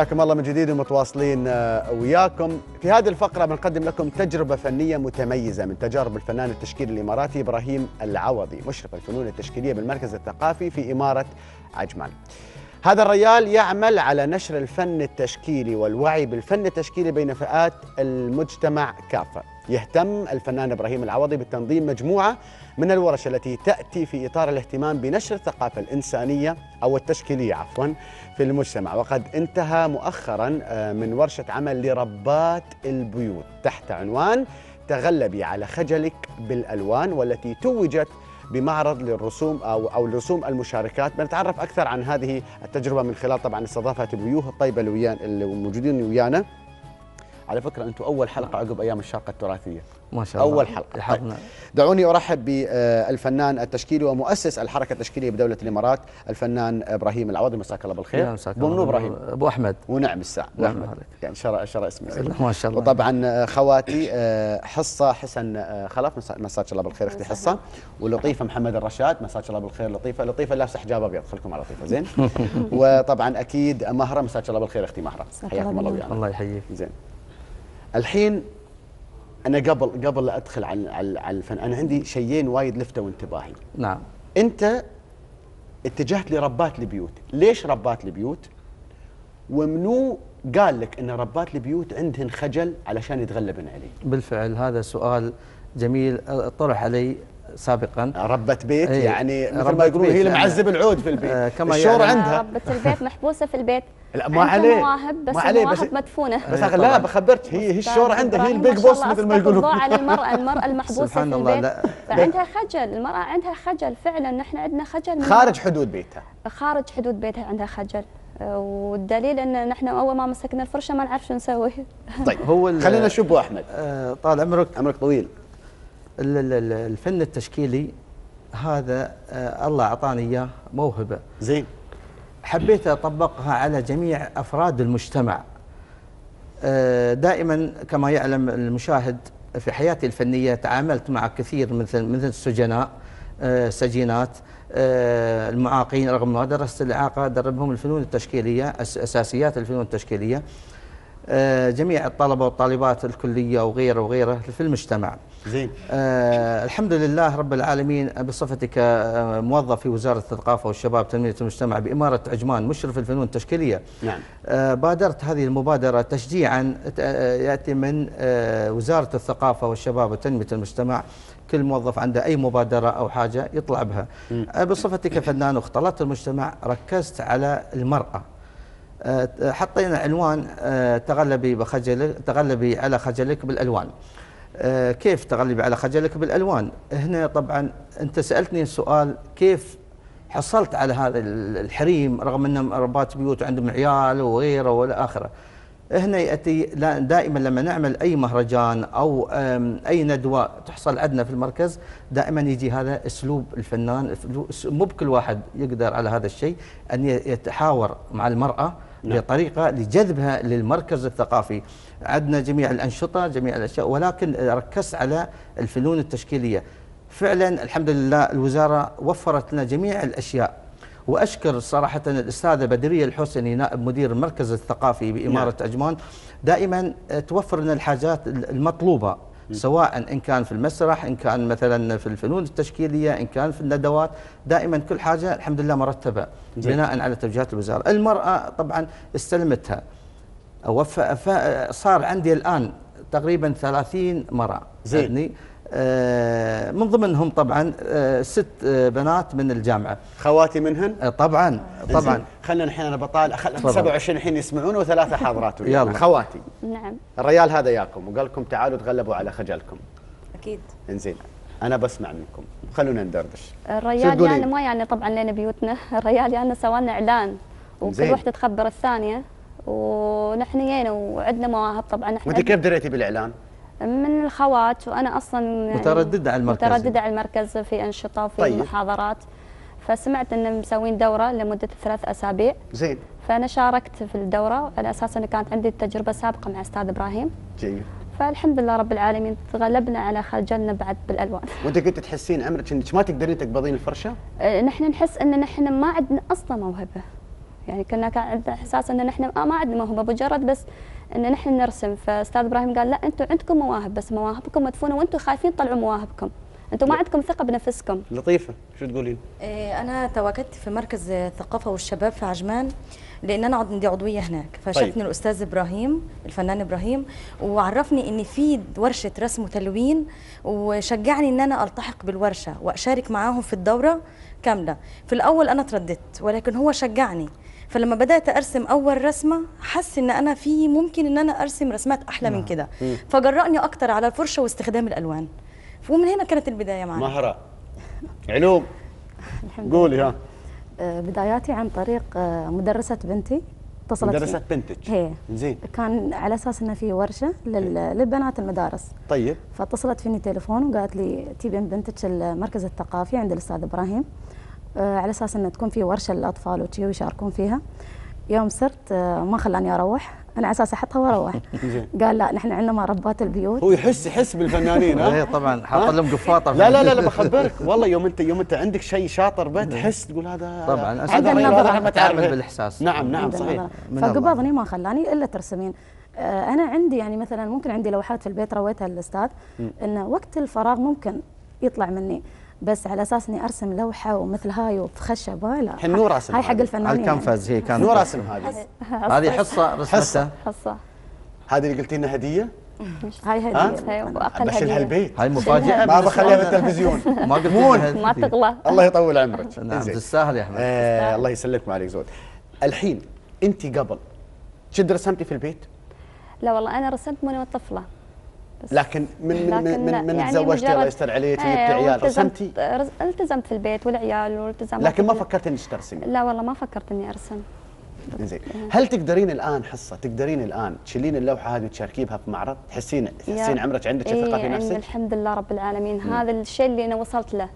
حياكم الله من جديد ومتواصلين آه، وياكم. في هذه الفقرة بنقدم لكم تجربة فنية متميزة من تجارب الفنان التشكيلي الإماراتي إبراهيم العوضي مشرف الفنون التشكيلية بالمركز الثقافي في إمارة عجمان. هذا الرجال يعمل على نشر الفن التشكيلي والوعي بالفن التشكيلي بين فئات المجتمع كافة. يهتم الفنان إبراهيم العوضي بتنظيم مجموعة من الورش التي تأتي في إطار الاهتمام بنشر الثقافة الإنسانية أو التشكيلية عفوا في المجتمع. وقد انتهى مؤخرا آه، من ورشة عمل لربات البيوت تحت عنوان تغلبي على خجلك بالألوان والتي توجت بمعرض للرسوم أو أو لرسوم المشاركات. بنتعرف أكثر عن هذه التجربة من خلال طبعا استضافة الويوه الطيبة اللي موجودين ويانا. على فكرة أنتم أول حلقة عقب أيام الشارقه التراثية. ما شاء الله. أول حلقة. يحفظنا. دعوني أرحب بالفنان التشكيلي ومؤسس الحركة التشكيلية بدولة الإمارات الفنان إبراهيم العوضي. مساك الله بالخير. الله. إبراهيم؟ أبو أحمد. ونعم الساعة. نعم أحمد. عليك. يعني شرى شرى اسمي. ما شاء الله. وطبعا خواتي آه، حصة حسن آه، خلف مسا- مساك الله بالخير أختي حصة. ولطيفة محمد الرشاد. مساك الله بالخير لطيفة. لطيفة لابسه حجاب ابيض خلكم على لطيفة. زين. وطبعا أكيد مهرة. مساك الله بالخير أختي مهرة. حياكم الله. ويانا. الله يحييك. زين. الحين أنا قبل قبل لا أدخل على على على الفن أنا عندي شيئين وايد لفتوا انتباهي. نعم. أنت اتجهت لربات البيوت. ليش ربات البيوت؟ ومنو قال لك إن ربات البيوت عندهن خجل علشان يتغلبن عليه؟ بالفعل هذا سؤال جميل طرح علي سابقا. ربة بيت إيه، يعني مثل ما يقولون هي يعني. المعذب العود في البيت. آه، كما الشور يعني- عندها. ربة البيت محبوسة في البيت. لا ما عليه. مواهب بس ما عليه بس مدفونة. بس لا. بخبرك. هي هي أستاذ عنده هي البيج بوس مثل ما يقولون. الضوء على المرأة المرأة المحبوسة سبحان في الله، البيت لا. فعندها خجل. المرأة عندها خجل فعلا. نحن عندنا خجل من خارج حدود بيتها. خارج حدود بيتها عندها خجل. والدليل إن نحن أول ما مسكنا الفرشة ما نعرف شو نسوي. طيب هو خلينا نشوف أبو أحمد. آه، طال عمرك عمرك طويل. ال- ال- ال- الفن التشكيلي هذا آه، الله أعطاني إياه موهبة. زين. حبيت أطبقها على جميع أفراد المجتمع. آه، دائما كما يعلم المشاهد في حياتي الفنية تعاملت مع كثير مثل مثل السجناء آه، سجينات آه، المعاقين رغم ما درست الإعاقة دربهم الفنون التشكيلية أس- أساسيات الفنون التشكيلية. آه، جميع الطلبة والطالبات الكلية وغيره وغيره في المجتمع. زين. آه الحمد لله رب العالمين بصفتي كموظف في وزارة الثقافة والشباب تنمية المجتمع بإمارة عجمان مشرف الفنون التشكيلية. نعم. آه بادرت هذه المبادرة تشجيعا آه، يأتي من آه وزارة الثقافة والشباب وتنمية المجتمع. كل موظف عنده أي مبادرة أو حاجة يطلع بها. آه بصفتي كفنان واختلاط المجتمع ركزت على المرأة. آه، حطينا عنوان آه، تغلبي بخجلك تغلبي على خجلك بالألوان. آه، كيف تغلبي على خجلك بالألوان؟ هنا طبعا أنت سألتني سؤال كيف حصلت على هذا ال- الحريم رغم أنهم ربات بيوت عندهم عيال وغيره وإلى آخره؟ هنا يأتي لا- دائما لما نعمل أي مهرجان أو آم، أي ندوة تحصل عندنا في المركز دائما يجي هذا أسلوب الفنان أسلوب- مو بكل واحد يقدر على هذا الشيء ي- يتحاور مع المرأة نعم. بطريقة لجذبها للمركز الثقافي. عندنا جميع الأنشطة جميع الأشياء ولكن ركزت على الفنون التشكيلية. فعلا الحمد لله الوزارة وفرت لنا جميع الأشياء. وأشكر صراحة الأستاذة بدرية الحسني نائب مدير المركز الثقافي بإمارة عجمان دائما آه، توفر لنا الحاجات المطلوبة. سواء إن كان في المسرح إن كان مثلا في الفنون التشكيلية إن كان في الندوات دائما كل حاجة الحمد لله مرتبة بناء على توجيهات الوزارة المرأة طبعا استلمتها. صار عندي الآن تقريبا 30 مرأة زين. آه من ضمنهم طبعا آه ست آه بنات من الجامعة خواتي منهن طبعا طبعا. خلينا الحين أنا بطال خل... تفضل. 27 الحين يسمعون وثلاثة حاضرات. يلا. خواتي نعم الريال هذا ياكم وقال لكم تعالوا تغلبوا على خجلكم أكيد إنزين أنا بسمع منكم خلونا ندردش الريال؟ يعني ما يعني طبعا لنا بيوتنا الريال يعني سوى لنا إعلان وكل. وحده تخبر الثانية ونحن جينا وعندنا مواهب طبعا إحنا وأنت كيف دريتي بالإعلان؟ من الخوات وأنا أصلا مترددة على المركز. مترددة على المركز في أنشطة وفي طيب. محاضرات فسمعت إن مسوين دورة لمدة ثلاث أسابيع. زين. فأنا شاركت في الدورة على أساس إن كانت عندي تجربه سابقه مع أستاذ إبراهيم. جيد. فالحمد لله رب العالمين تغلبنا على خجلنا بعد بالألوان. وأنت كنت تحسين عمرك انك ما تقدرين تقبضين الفرشة؟ آه، نحن نحس إن نحن ما عندنا أصلا موهبة. يعني كنا كان عندنا إحساس إن نحن ما عندنا موهبة مجرد بس إن نحن نرسم. فأستاذ إبراهيم قال لا أنتم عندكم مواهب بس مواهبكم مدفونة وأنتم خايفين تطلعوا مواهبكم. أنتم ما عندكم ثقة بنفسكم. لطيفة. شو تقولين؟ إيه، أنا تواجدت في مركز الثقافة والشباب في عجمان لأن أنا عندي عضوية هناك. فشافني طيب. الأستاذ إبراهيم الفنان إبراهيم وعرفني إن في ورشة رسم وتلوين وشجعني إن أنا ألتحق بالورشة وأشارك معاهم في الدورة كاملة. في الأول أنا ترددت ولكن هو شجعني. فلما بدأت أرسم أول رسمة حس إن أنا في ممكن إن أنا أرسم رسمات أحلى من كده. فجرأني أكتر على الفرشة واستخدام الألوان. ومن هنا كانت البداية معنا. مهرة. علوم. قولي ها. آه، بداياتي عن طريق آه، مدرسة بنتي. اتصلت مدرسة بنتك. هي. زين. كان على أساس انه في ورشة لل- للبنات المدارس. طيب. فاتصلت فيني تليفون وقالت لي تبين بنتك المركز الثقافي عند الأستاذ إبراهيم. على أساس انه تكون في ورشة للأطفال وشي ويشاركون فيها. يوم صرت آه، ما خلاني أروح. أنا على أساس أحطها وأروح. قال لا نحن عندنا ربات البيوت. هو يحس يحس بالفنانين ها؟ طبعا. حاط لهم قفاطة لا لا لا لا بخبرك. والله يوم انت يوم أنت عندك شيء شاطر به تحس تقول هذا طبعا. هذا. هذا ما تعمل تعرفه. بالإحساس. نعم نعم صحيح. فقبضني ما خلاني إلا ترسمين آه، أنا عندي يعني مثلا ممكن عندي لوحات في البيت رويتها للأستاذ انه وقت الفراغ ممكن يطلع مني. بس على أساس إني أرسم لوحة ومثل هاي وفي خشبه لا الحين نور رسم هاي حق هذه. الفنانين. الكنفاز هي كانت نور رسم هذه. هذه حصة. رسمتها. حصة. هذه اللي قلتي لنا هدية؟ هاي ها؟ هديه واقل بشيلها هدية. البيت هاي مفاجأة. ما بخليها. بالتلفزيون. ما قلت ما. تغلى. الله يطول عمرك. نعم. تستاهل يا أحمد. آه الله يسلمكم عليك زود. الحين انت قبل جد رسمتي في البيت؟ لا والله أنا رسمت من وأنا طفلة. بس. لكن من من لكن من, من يعني تزوجتي الله يستر عليك إيه، وجبتي عيال رسمتي؟ التزمت في البيت والعيال والتزمت لكن ما فكرت إنك ترسمي. لا والله ما فكرت إني أرسم. زين هل تقدرين الآن حصة تقدرين الآن تشيلين اللوحة هذه وتشاركيها بها في معرض؟ تحسين تحسين عمرك عندك إيه، ثقة في نفسك؟ الحمد لله رب العالمين. هذا الشيء اللي أنا وصلت له.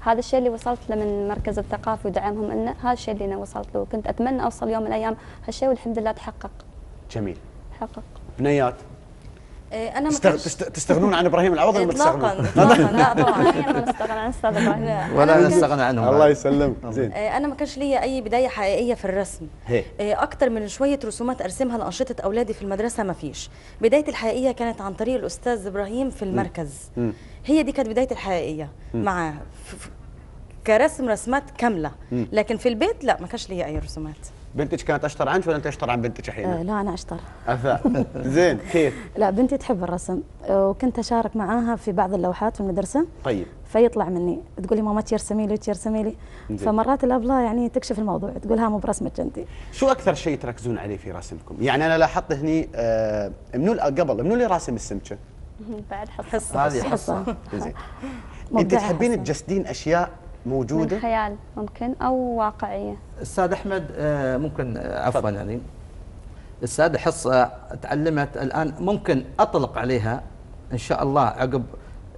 هذا الشيء اللي وصلت له من مركز الثقافي ودعمهم انه هذا الشيء اللي أنا وصلت له. وكنت أتمنى أوصل يوم من الأيام هالشيء والحمد لله تحقق. جميل. تحقق. بنيات؟ إيه، أنا ما تستغ... كانش تست... تستغنون عن إبراهيم العوض ولا ما تستغنون؟ اطلاقا. لا طبعا ما نستغنى عن أستاذ إبراهيم ولا نستغنى عنهم الله. يسلمك. زين. آه، أنا ما كانش ليا أي بداية حقيقية في الرسم. هي. آه، أكتر من شوية رسومات أرسمها لأنشطة أولادي في المدرسة ما فيش. بدايتي الحقيقية كانت عن طريق الأستاذ إبراهيم في المركز. هي دي كانت بدايتي الحقيقية. معاه كرسم رسمات كاملة. لكن في البيت لا ما كانش ليا أي رسومات. بنتك كانت أشطر عنك ولا أنت أشطر عن بنتك آه الحين؟ لا أنا أشطر. عفا زين كيف؟ لا بنتي تحب الرسم. آه، وكنت أشارك معاها في بعض اللوحات في المدرسة. طيب. فيطلع مني. تقول لي ماما ترسمي لي ترسمي لي. فمرات الابله يعني تكشف الموضوع تقولها مو برسمك انت شو أكثر شيء تركزون عليه في رسمكم؟ يعني أنا لاحظت هني آه منو قبل منو اللي راسم السمكة؟ بعد حصة. هذه حصة. زين. أنت تحبين. تجسدين أشياء من موجوده؟ خيال ممكن أو واقعية أستاذ أحمد آه، ممكن آه، عفوا يعني السادة حصة تعلمت الآن ممكن أطلق عليها إن شاء الله عقب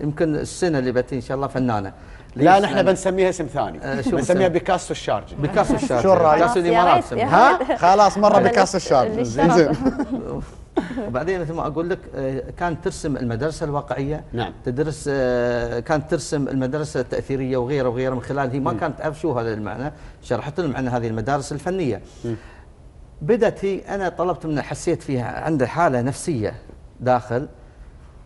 يمكن السنة اللي بتي إن شاء الله فنانة لا؟ نحن بنسميها اسم ثاني آه، بنسميها بنسمي؟ بيكاسو الشارجي بيكاسو الشارع شو الرأي؟ بيكاسو. ريت. ها خلاص مرة بيكاسو الشارجي. زين وبعدين مثل ما أقول لك آه، كانت ترسم المدرسة الواقعية نعم. تدرس آه، كانت ترسم المدرسة التأثيرية وغيره وغيره من خلال هي ما كانت تعرف شو هذا المعنى شرحت لهم عن هذه المدارس الفنية بدأت هي أنا طلبت منها حسيت فيها عنده حالة نفسية داخل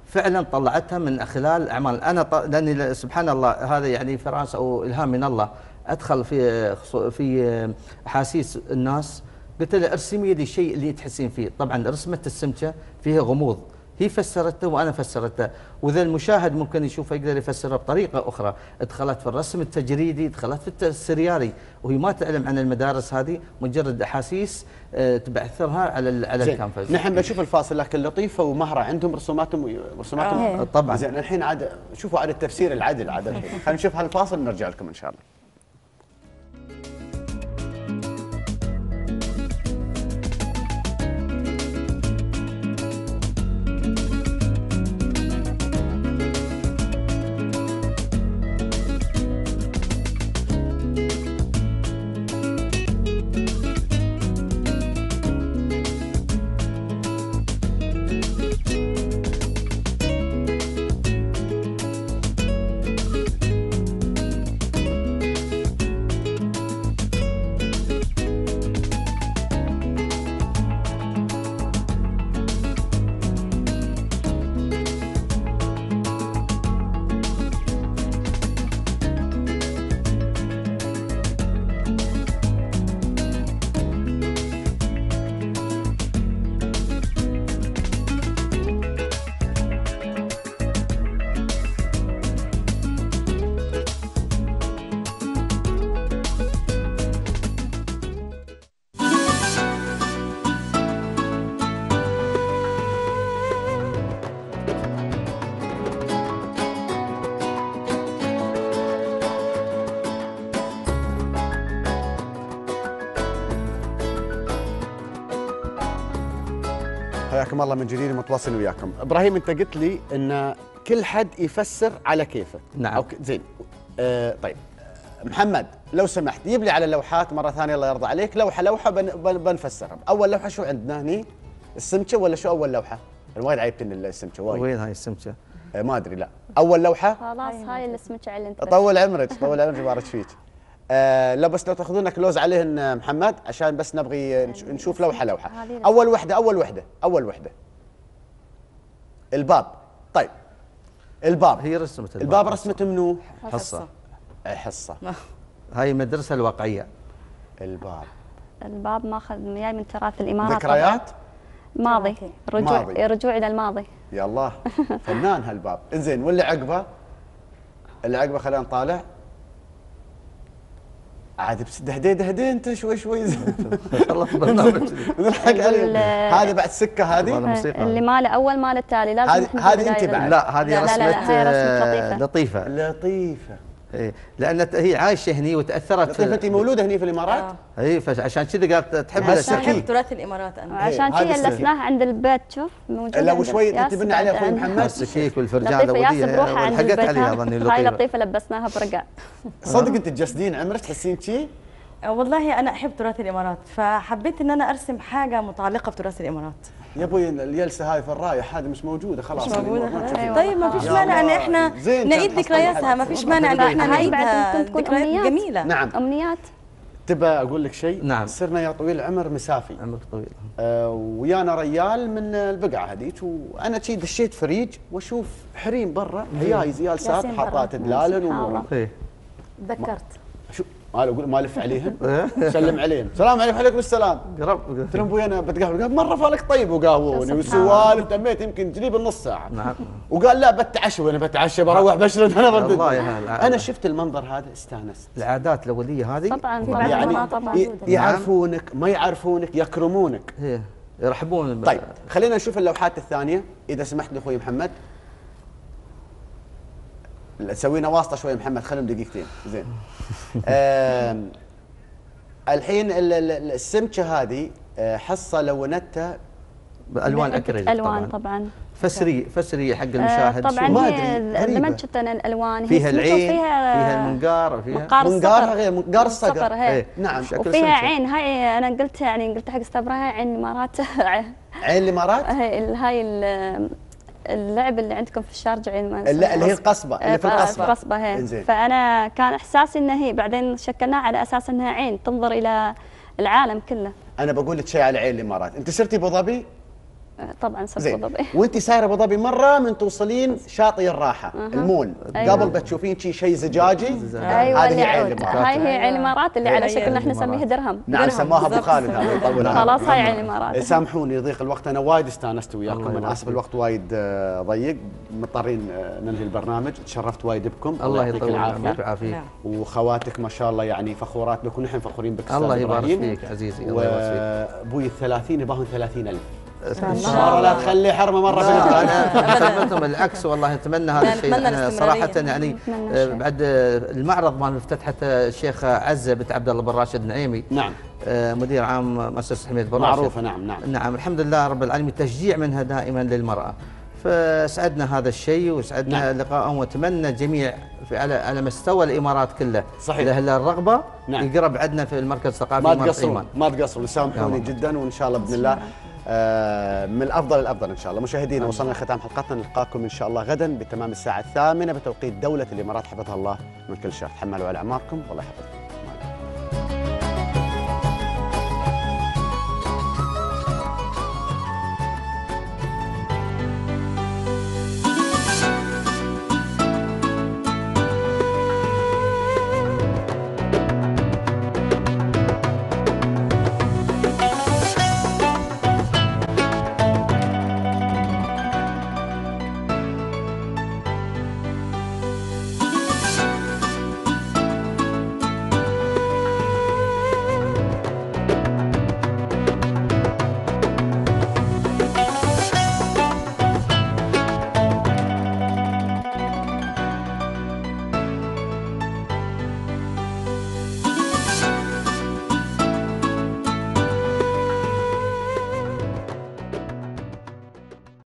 فعلا طلعتها من خلال أعمال أنا. لأني سبحان الله هذا يعني فراسه أو إلهام من الله أدخل في خصو- في أحاسيس الناس قلت له ارسمي لي الشيء اللي تحسين فيه. طبعا رسمت السمكه فيها غموض. هي فسرته وأنا فسرته. واذا المشاهد ممكن يشوفه يقدر يفسره بطريقة أخرى. دخلت في الرسم التجريدي دخلت في السريالي. وهي ما تعلم عن المدارس هذه مجرد أحاسيس آه، تبعثرها على على زين. الكانفاس. نحن بنشوف الفاصل لكن لطيفة ومهرة. عندهم رسوماتهم رسوماتهم؟ آه. طبعاً. زين الحين عاد شوفوا عاد التفسير العدل عاد الحين. خلينا نشوف هالفاصل ونرجع لكم إن شاء الله. حياكم الله من جديد متواصل وياكم. إبراهيم أنت قلت لي إن كل حد يفسر على كيفه. نعم. أو ك- زين. آه طيب. محمد لو سمحت جيب لي على اللوحات مرة ثانية الله يرضى عليك. لوحة لوحة بن بن بنفسرها. أول لوحة شو عندنا هني؟ السمكة ولا شو أول لوحة؟ أنا وايد عيبتني السمكة وايد. وين هاي السمكة؟ آه ما أدري لا. أول لوحة؟ خلاص هاي اللي اسمك اللي أنت طول عمرك طول عمرك بارك فيك. آه لا بس لو تاخذون كلوز عليهن محمد عشان بس نبغي نش- نشوف لوحة لوحة. أول وحدة أول وحدة أول وحدة. الباب. طيب. الباب. هي رسمت الباب رسمته منو؟ حصة. آه، حصة. هاي المدرسة الواقعية. الباب. الباب ماخذ جاي من تراث الإمارات. ذكريات. ماضي. رجوع ماضي. رجوع إلى الماضي. يا الله فنان هالباب. إنزين واللي عقبه؟ اللي عقبه خلينا نطالع. عاد بس دهدي دهدي انت شوي شوي. خلص برنامج نضحك عليهم يقول- هذه بعد سكة هذه؟ موسيقى. اللي ماله أول ماله التالي لازم هذه- أنت بعد. لا هذه رسمة آه، لطيفة. لطيفة. لطيفة. إيه لأن هي عايشة هني وتأثرت لطيفه أنت مولودة هني في الإمارات؟ آه. اي فعشان كذا قالت تحب عشان احب تراث الإمارات أنا عشان شي السنة. لسناها عند البيت شوف موجودة لا وشوي ياسر تبني عليه أخوي. محمد السكيك والفرجان والحقت البيت عليها ها؟ ظني هاي لطيفة لطيفة لبسناها برقع صدق أنت تجسدين عمرك تحسين شي؟ والله أنا أحب تراث الإمارات فحبيت إن أنا أرسم حاجة متعلقة بتراث الإمارات يا أبوي الجلسه هاي في الرايح هذه مش موجودة خلاص مش موجودة ما. أيوة. طيب ما فيش مانع إن. إحنا نعيد ذكرياتها ما فيش. مانع إن إحنا هاي بعد نعيدها ذكريات أمنيات. جميلة نعم أمنيات تبى أقول لك شيء نعم. صرنا يا طويل العمر مسافي عمرك طويل آه ويانا ريال من البقعة هذيك وأنا شي دشيت فريج وأشوف حريم برا عيايز جالسات. حاطات دلالن. وامورهم إيه تذكرت ما أقول ما الف عليهم. سلم عليهم. سلام عليكم عليكم السلام. قرب. قلت لهم أبوي أنا بتقهوى. قال مرة فالك طيب وقهووني وسوالف تميت يمكن تجيب النص ساعة. نعم. وقال لا بتعشى. وأنا بتعشى بروح بشرد أنا بردد الله يا هلا. أنا شفت المنظر هذا استانست. العادات الأولية هذه؟ طبعا طبعا يعني طبعا يعرفونك ما يعرفونك يكرمونك. هي يرحبون. طيب خلينا نشوف اللوحات الثانية. إذا سمحت لي أخوي محمد. سوينا واسطة شوي محمد خلهم دقيقتين. زين. الحين ال- ال- ال- السمكة هذه آه، حصة لونتها بألوان اكريليك الوان طبعا. طبعا. فسري فسري حق آه، المشاهد طبعا شو. ما هي أدري، غريبة. دمجت أنا الالوان هي فيها العين وفيها فيها المنقار فيها منقار منقارها الصقر غير منقار الصقر. إيه. نعم. شكل وفيها. عين. هاي أنا قلتها يعني قلت حق أستاذ إبراهيم عين الامارات عين الإمارات؟ هاي هاي ال- اللعب اللي عندكم في الشارجه عين ما اللي اللي هي القصبة اللي في آه، القصبة. القصبة هي. فأنا كان إحساسي إنها هي بعدين شكلناها على أساس إنها عين تنظر إلى العالم كله. أنا بقول لك شيء على عين الإمارات. أنت سرتي أبو ظبي؟ طبعا سبت ابو ظبي وانت سايرة ابو ظبي مرة من توصلين شاطئ الراحة أه. المول. أيوة. قبل بتشوفين شيء شيء زجاجي أيوه اللي عين هاي هي عين الامارات اللي على شكلنا إحنا نسميها درهم. نعم سماها أبو خالد هذا يطول خلاص هاي عين الامارات سامحوني يضيق الوقت أنا وايد استانست وياكم. أنا اسف الوقت وايد آه، ضيق. مضطرين آه، ننهي البرنامج. تشرفت وايد بكم. الله يعطيك العافية. ويعافيك نعم. وخواتك ما شاء الله يعني فخورات بك نحن فخورين بك الله يبارك فيك عزيزي. الله يبارك فيك وأبوي ال 30 يباهم 30000 إن شاء الله. لا تخلي حرمة مرة لا. أنا أتمنى العكس والله أتمنى هذا الشيء. أنا صراحة يعني آه، بعد آه، المعرض مال افتتحته الشيخ عزه بنت عبد الله بن راشد النعيمي. نعم. آه، مدير عام مؤسسة حميد بن راشد. معروفة نعم نعم. نعم الحمد لله رب العالمين. تشجيع منها دائما للمرأة. فسعدنا هذا الشيء وسعدنا نعم. لقائهم وأتمنى جميع في على على مستوى الإمارات كلها صحيح. لاهل الرغبة نعم. يقرب عندنا في المركز الثقافي ما تقصروا ما تقصروا سامحوني جدا وإن شاء الله بإذن الله. من الأفضل الافضل إن شاء الله. مشاهدينا وصلنا لختام حلقتنا. نلقاكم إن شاء الله غدا بتمام الساعة الثامنة بتوقيت دولة الإمارات حفظها الله من كل شر. تحملوا على اعماركم والله يحفظكم.